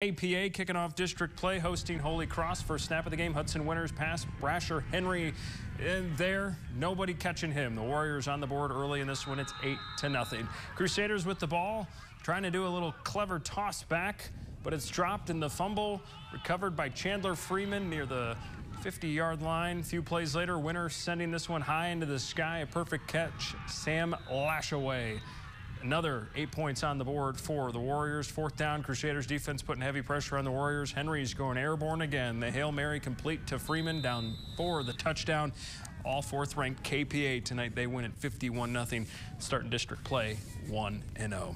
KPA kicking off district play, hosting Holy Cross. First snap of the game, Hudson winners pass. Brasher Henry in there. Nobody catching him. The Warriors on the board early in this one. It's 8 to nothing. Crusaders with the ball, trying to do a little clever toss back, but it's dropped in the fumble. Recovered by Chandler Freeman near the 50-yard line. A few plays later, winner sending this one high into the sky. A perfect catch. Sam Lashaway Another eight points on the board for the Warriors. Fourth down, Crusaders defense putting heavy pressure on the Warriors. Henry's going airborne again. The Hail Mary complete to Freeman down for the touchdown. All fourth ranked KPA tonight. They win at 51 0 starting district play 1 0.